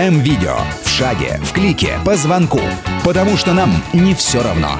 М-Видео. В шаге, в клике, по звонку. Потому что нам не все равно.